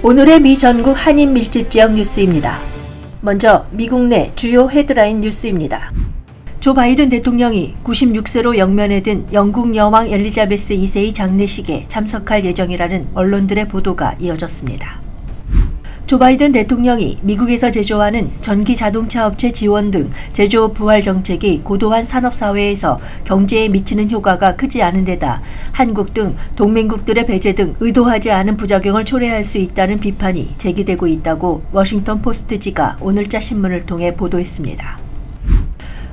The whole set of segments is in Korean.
오늘의 미 전국 한인 밀집 지역 뉴스입니다. 먼저 미국 내 주요 헤드라인 뉴스입니다. 조 바이든 대통령이 96세로 영면에 든 영국 여왕 엘리자베스 2세의 장례식에 참석할 예정이라는 언론들의 보도가 이어졌습니다. 조 바이든 대통령이 미국에서 제조하는 전기 자동차 업체 지원 등 제조업 부활 정책이 고도한 산업 사회에서 경제에 미치는 효과가 크지 않은 데다 한국 등 동맹국들의 배제 등 의도하지 않은 부작용을 초래할 수 있다는 비판이 제기되고 있다고 워싱턴 포스트지가 오늘자 신문을 통해 보도했습니다.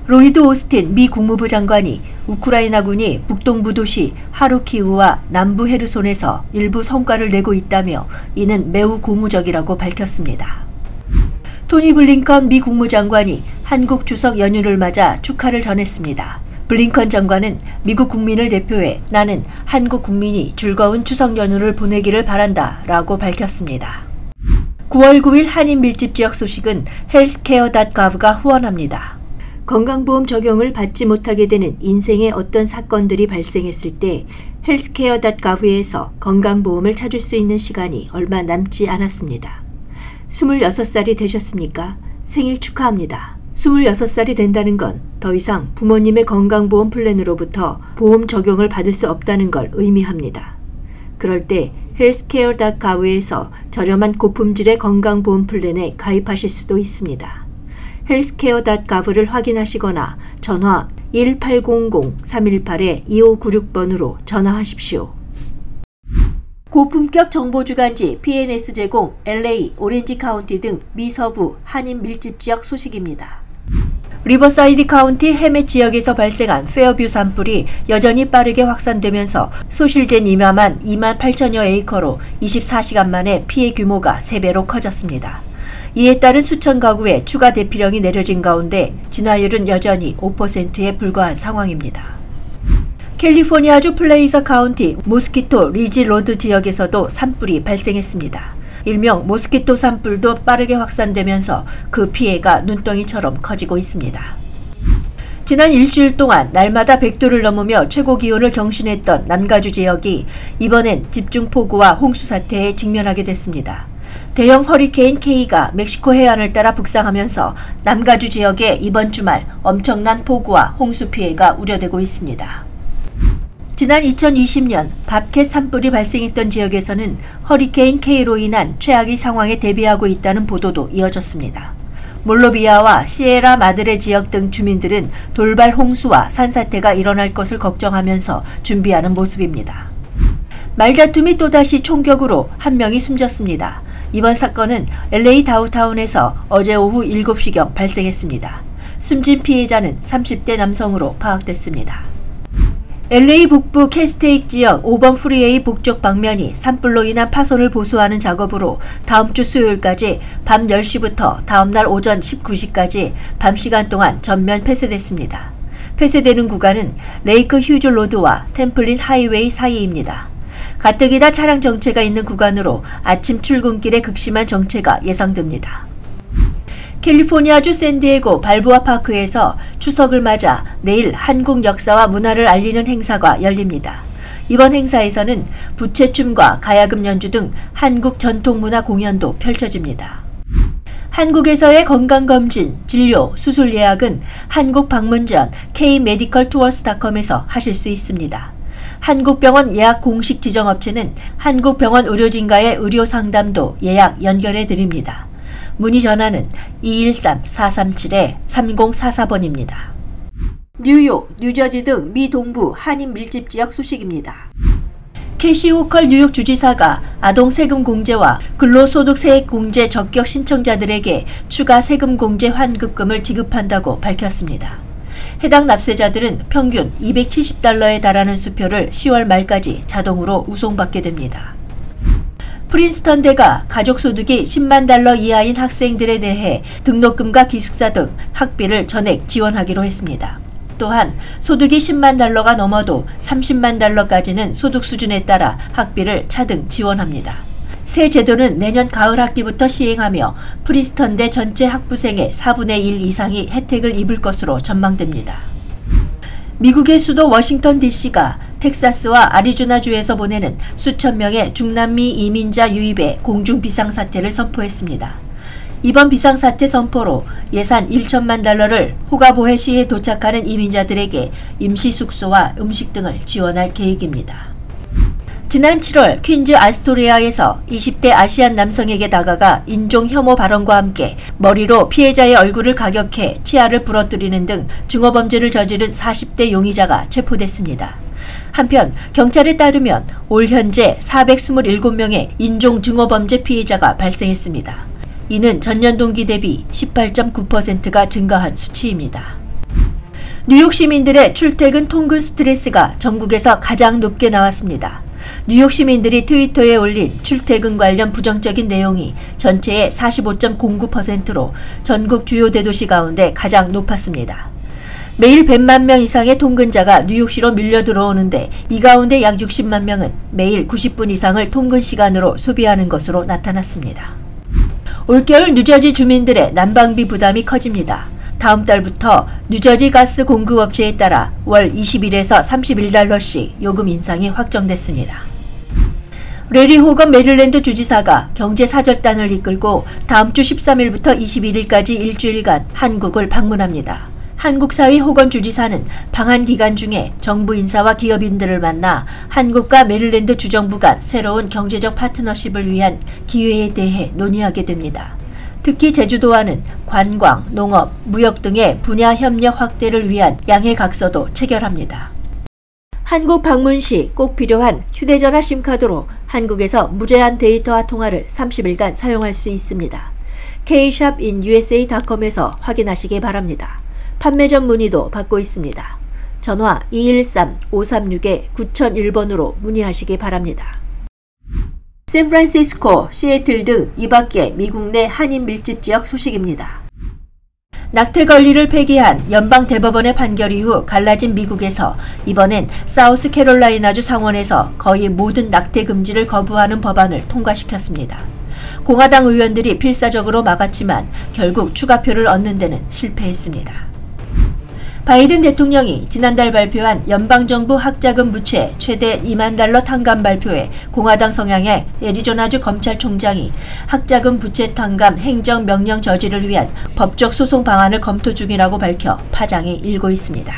로이드 오스틴 미 국무부 장관이 우크라이나군이 북동부 도시 하르키우와 남부 헤르손에서 일부 성과를 내고 있다며 이는 매우 고무적이라고 밝혔습니다. 토니 블링컨 미 국무장관이 한국 추석 연휴를 맞아 축하를 전했습니다. 블링컨 장관은 미국 국민을 대표해 나는 한국 국민이 즐거운 추석 연휴를 보내기를 바란다 라고 밝혔습니다. 9월 9일 한인 밀집 지역 소식은 헬스케어.gov가 후원합니다. 건강보험 적용을 받지 못하게 되는 인생의 어떤 사건들이 발생했을 때 헬스케어.gov에서 건강보험을 찾을 수 있는 시간이 얼마 남지 않았습니다. 26살이 되셨습니까? 생일 축하합니다. 26살이 된다는 건 더 이상 부모님의 건강보험 플랜으로부터 보험 적용을 받을 수 없다는 걸 의미합니다. 그럴 때 HealthCare.gov에서 저렴한 고품질의 건강보험 플랜에 가입하실 수도 있습니다. 헬스케어.gov를 확인하시거나 전화 1800-318-2596번으로 전화하십시오. 고품격 정보주간지 PNS 제공 LA, 오렌지 카운티 등 미서부 한인 밀집 지역 소식입니다. 리버사이드 카운티 해메 지역에서 발생한 페어뷰 산불이 여전히 빠르게 확산되면서 소실된 임야만 2만 8천여 에이커로 24시간 만에 피해 규모가 3배로 커졌습니다. 이에 따른 수천 가구에 추가 대피령이 내려진 가운데 진화율은 여전히 5%에 불과한 상황입니다. 캘리포니아주 플레이서 카운티 모스키토 리지 로드 지역에서도 산불이 발생했습니다. 일명 모스키토 산불도 빠르게 확산되면서 그 피해가 눈덩이처럼 커지고 있습니다. 지난 일주일 동안 날마다 100도를 넘으며 최고 기온을 경신했던 남가주 지역이 이번엔 집중폭우와 홍수 사태에 직면하게 됐습니다. 대형 허리케인 K가 멕시코 해안을 따라 북상하면서 남가주 지역에 이번 주말 엄청난 폭우와 홍수 피해가 우려되고 있습니다. 지난 2020년 밥캣 산불이 발생했던 지역에서는 허리케인 K로 인한 최악의 상황에 대비하고 있다는 보도도 이어졌습니다. 몰로비아와 시에라 마드레 지역 등 주민들은 돌발 홍수와 산사태가 일어날 것을 걱정하면서 준비하는 모습입니다. 말다툼이 또다시 총격으로 한 명이 숨졌습니다. 이번 사건은 LA 다우타운에서 어제 오후 7시경 발생했습니다. 숨진 피해자는 30대 남성으로 파악됐습니다. LA 북부 캐스테익 지역 5번 프리웨이 북쪽 방면이 산불로 인한 파손을 보수하는 작업으로 다음 주 수요일까지 밤 10시부터 다음 날 오전 19시까지 밤 시간 동안 전면 폐쇄됐습니다. 폐쇄되는 구간은 레이크 휴즈 로드와 템플린 하이웨이 사이입니다. 가뜩이나 차량 정체가 있는 구간으로 아침 출근길에 극심한 정체가 예상됩니다. 캘리포니아주 샌디에고 발보아 파크에서 추석을 맞아 내일 한국 역사와 문화를 알리는 행사가 열립니다. 이번 행사에서는 부채춤과 가야금 연주 등 한국 전통문화 공연도 펼쳐집니다. 한국에서의 건강검진, 진료, 수술 예약은 한국 방문 전 K-메디컬투어스닷컴에서 하실 수 있습니다. 한국병원 예약 공식 지정 업체는 한국병원 의료진과의 의료 상담도 예약 연결해 드립니다. 문의 전화는 213-437-3044번입니다. 뉴욕, 뉴저지 등 미 동부 한인 밀집 지역 소식입니다. 캐시 호컬 뉴욕 주지사가 아동 세금 공제와 근로소득세액 공제 적격 신청자들에게 추가 세금 공제 환급금을 지급한다고 밝혔습니다. 해당 납세자들은 평균 270달러에 달하는 수표를 10월 말까지 자동으로 우송받게 됩니다. 프린스턴 대가 가족 소득이 10만 달러 이하인 학생들에 대해 등록금과 기숙사 등 학비를 전액 지원하기로 했습니다. 또한 소득이 10만 달러가 넘어도 30만 달러까지는 소득 수준에 따라 학비를 차등 지원합니다. 새 제도는 내년 가을 학기부터 시행하며 프리스턴대 전체 학부생의 4분의 1 이상이 혜택을 입을 것으로 전망됩니다. 미국의 수도 워싱턴 DC가 텍사스와 아리조나주에서 보내는 수천 명의 중남미 이민자 유입에 공중 비상사태를 선포했습니다. 이번 비상사태 선포로 예산 1천만 달러를 호가보헤시에 도착하는 이민자들에게 임시 숙소와 음식 등을 지원할 계획입니다. 지난 7월 퀸즈 아스토리아에서 20대 아시안 남성에게 다가가 인종 혐오 발언과 함께 머리로 피해자의 얼굴을 가격해 치아를 부러뜨리는 등 중어범죄를 저지른 40대 용의자가 체포됐습니다. 한편 경찰에 따르면 올 현재 427명의 인종 증오범죄 피해자가 발생했습니다. 이는 전년 동기 대비 18.9%가 증가한 수치입니다. 뉴욕 시민들의 출퇴근 통근 스트레스가 전국에서 가장 높게 나왔습니다. 뉴욕 시민들이 트위터에 올린 출퇴근 관련 부정적인 내용이 전체의 45.09%로 전국 주요 대도시 가운데 가장 높았습니다. 매일 100만 명 이상의 통근자가 뉴욕시로 밀려 들어오는데 이 가운데 약 60만 명은 매일 90분 이상을 통근 시간으로 소비하는 것으로 나타났습니다. 올겨울 뉴저지 주민들의 난방비 부담이 커집니다. 다음 달부터 뉴저지 가스 공급업체에 따라 월 21에서 31달러씩 요금 인상이 확정됐습니다. 레리 호건 메릴랜드 주지사가 경제 사절단을 이끌고 다음 주 13일부터 21일까지 일주일간 한국을 방문합니다. 한국사위 호건 주지사는 방한 기간 중에 정부 인사와 기업인들을 만나 한국과 메릴랜드 주정부 간 새로운 경제적 파트너십을 위한 기회에 대해 논의하게 됩니다. 특히 제주도와는 관광, 농업, 무역 등의 분야 협력 확대를 위한 양해각서도 체결합니다. 한국 방문 시 꼭 필요한 휴대전화 심카드로 한국에서 무제한 데이터와 통화를 30일간 사용할 수 있습니다. kshopinUSA.com에서 확인하시기 바랍니다. 판매점 문의도 받고 있습니다. 전화 213-536-9001번으로 문의하시기 바랍니다. 샌프란시스코, 시애틀 등 이 밖에 미국 내 한인 밀집 지역 소식입니다. 낙태 권리를 폐기한 연방 대법원의 판결 이후 갈라진 미국에서 이번엔 사우스캐롤라이나주 상원에서 거의 모든 낙태 금지를 거부하는 법안을 통과시켰습니다. 공화당 의원들이 필사적으로 막았지만 결국 추가표를 얻는 데는 실패했습니다. 바이든 대통령이 지난달 발표한 연방정부 학자금 부채 최대 2만 달러 탕감 발표에 공화당 성향의 애리조나주 검찰총장이 학자금 부채 탕감 행정명령 저지를 위한 법적 소송 방안을 검토 중이라고 밝혀 파장이 일고 있습니다.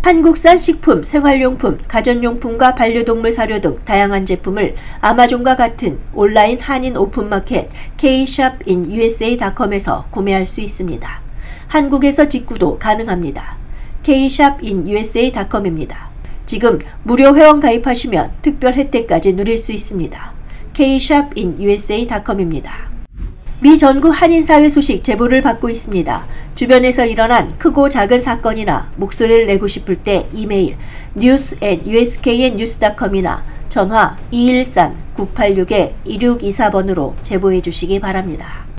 한국산 식품, 생활용품, 가전용품과 반려동물 사료 등 다양한 제품을 아마존과 같은 온라인 한인 오픈마켓 Kshopin USA.com에서 구매할 수 있습니다. 한국에서 직구도 가능합니다. kshopin usa.com입니다. 지금 무료 회원 가입하시면 특별 혜택까지 누릴 수 있습니다. kshopin usa.com입니다. 미 전국 한인사회 소식 제보를 받고 있습니다. 주변에서 일어난 크고 작은 사건이나 목소리를 내고 싶을 때 이메일 news at usknnews.com이나 전화 213-986-2624번으로 제보해 주시기 바랍니다.